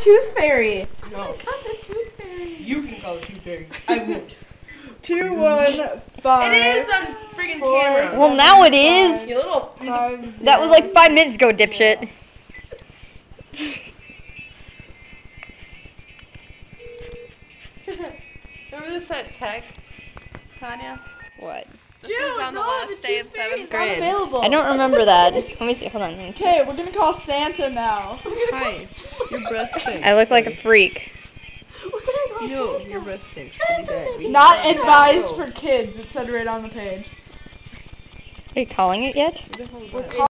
tooth fairy. No, oh Got the tooth fairy. you can call the tooth fairy. I won't. Two, one, five. It is on friggin' four, camera. Well, now it is. You little. five, That was like five minutes ago, dipshit. Remember this at Tech, Tanya? What? This is on the last the day of tooth seventh grade. Unavailable. I don't remember that. Let me see. Hold on. Let me see. Okay, we're gonna call Santa now. Hi, your breath stinks. I look like a freak. We're gonna call No, your breath stinks pretty bad. We Not advised for kids. It said right on the page. Are you calling it yet?